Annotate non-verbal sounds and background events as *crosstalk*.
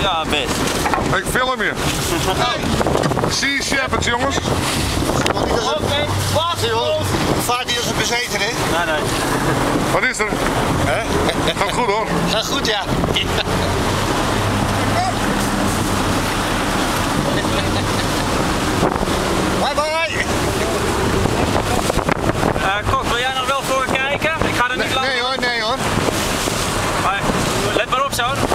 Ja, best. Ik film *laughs* je. Hey. Sea Shepherds, jongens. Oké, okay. water, jongens. Vaart die ons bezeten, hè? Nee, nee. Wat is er? Gaat goed, hoor. Gaat goed, ja. *laughs* Bye bye! Uh, Kok, wil jij nog wel voor kijken? Ik ga er niet nee, lang Nee hoor, nee hoor. Maar, let maar op zo.